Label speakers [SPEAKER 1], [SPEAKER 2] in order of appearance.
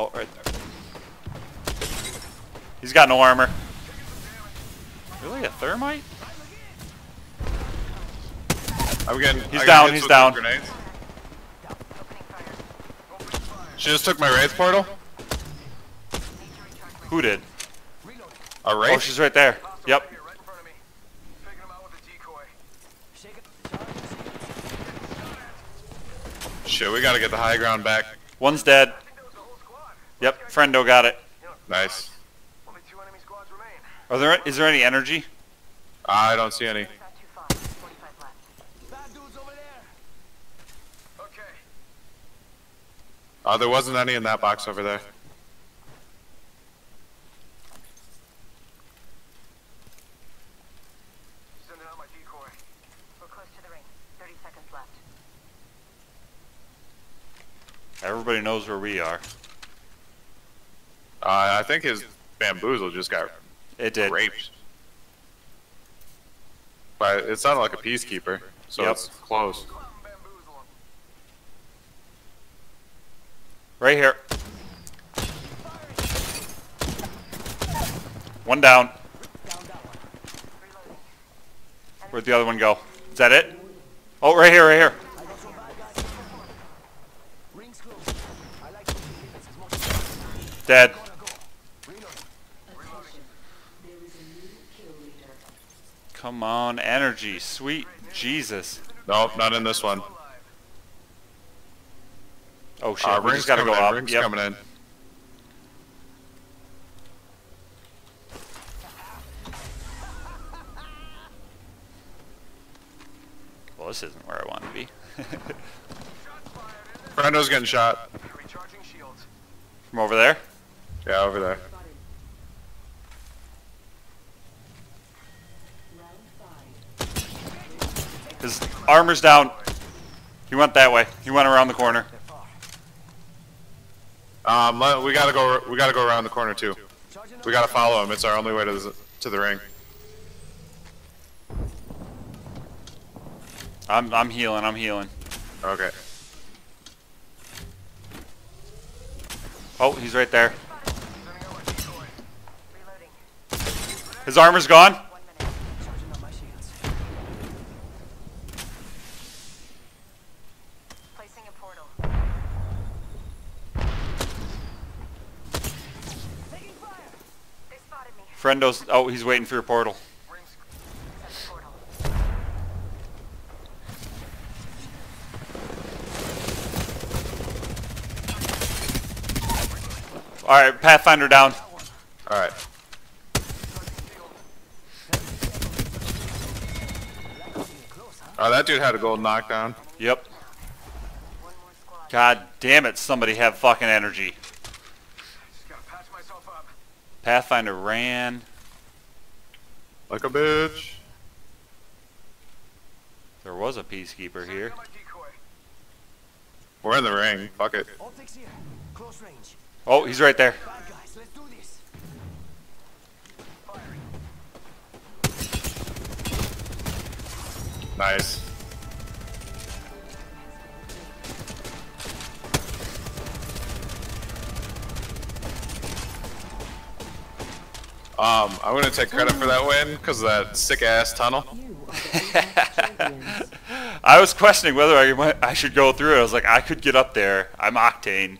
[SPEAKER 1] Oh, right there. He's got no armor. Really, a thermite?
[SPEAKER 2] I'm getting.
[SPEAKER 1] He's down, he's down.
[SPEAKER 2] Grenades. She just took my wraith portal.
[SPEAKER 1] Who did?
[SPEAKER 2] A
[SPEAKER 1] Oh, she's right there. Yep.
[SPEAKER 3] Here, right in front of me. Picking him out with a decoy.
[SPEAKER 2] Shit, we gotta get the high ground back.
[SPEAKER 1] One's dead.
[SPEAKER 3] I think that was the whole squad.
[SPEAKER 1] Yep, friendo got it.
[SPEAKER 2] Nice.
[SPEAKER 3] Only two enemy squads remain.
[SPEAKER 1] Are there? Is there any energy?
[SPEAKER 2] I don't see any.
[SPEAKER 4] Not too far. 45 left.
[SPEAKER 3] Bad dudes over there.
[SPEAKER 2] Oh, there wasn't any in that box over there.
[SPEAKER 3] Sending out my decoy.
[SPEAKER 4] We're close to the ring. 30 seconds left.
[SPEAKER 1] Everybody knows where we are.
[SPEAKER 2] Uh, I think his bamboozle just got
[SPEAKER 1] It did.
[SPEAKER 2] raped. But it sounded like a peacekeeper, so
[SPEAKER 1] Yep.
[SPEAKER 2] it's close.
[SPEAKER 3] Clown bamboozle 'em.
[SPEAKER 1] Right here. One down. Where'd the other one go? Is that it? Oh, right here, right here. Dead. Come on, energy, sweet Jesus.
[SPEAKER 2] Nope, not in this one.
[SPEAKER 1] Oh shit,
[SPEAKER 2] Uh,
[SPEAKER 1] we
[SPEAKER 2] ring's
[SPEAKER 1] just gotta go
[SPEAKER 2] in.
[SPEAKER 1] up.
[SPEAKER 2] Ring's
[SPEAKER 1] Yep.
[SPEAKER 2] coming in.
[SPEAKER 1] Well, this isn't where I want to be.
[SPEAKER 2] Brendo's getting shot.
[SPEAKER 1] From over there?
[SPEAKER 2] Yeah, over there.
[SPEAKER 1] His armor's down. He went that way. He went around the corner.
[SPEAKER 2] Um, we gotta go. We gotta go around the corner too. We gotta follow him. It's our only way to the, to the ring.
[SPEAKER 1] I'm I'm healing. I'm healing.
[SPEAKER 2] Okay.
[SPEAKER 1] Oh, he's right there.
[SPEAKER 3] Sending out my decoy.
[SPEAKER 4] Reloading.
[SPEAKER 1] His armor's gone. Friendo's. Oh, he's waiting for your portal.
[SPEAKER 3] Rings.
[SPEAKER 4] Set the portal.
[SPEAKER 1] All right, Pathfinder down.
[SPEAKER 2] All right. Oh, that dude had a gold knockdown.
[SPEAKER 1] Yep.
[SPEAKER 4] One more squad.
[SPEAKER 1] God damn it! Somebody have fucking energy.
[SPEAKER 3] Just gotta patch myself up.
[SPEAKER 1] Pathfinder ran.
[SPEAKER 2] Like a bitch.
[SPEAKER 1] There was a peacekeeper here.
[SPEAKER 3] out my decoy.
[SPEAKER 2] We're in the ring. Fuck it.
[SPEAKER 3] Optics here. Close range.
[SPEAKER 1] Oh, he's right there.
[SPEAKER 3] Bad guys, let's do this. Firing.
[SPEAKER 2] Nice. Um, I'm gonna take credit for that win because of that sick ass tunnel.
[SPEAKER 1] I was questioning whether I, I should go through it. I was like, I could get up there. I'm Octane.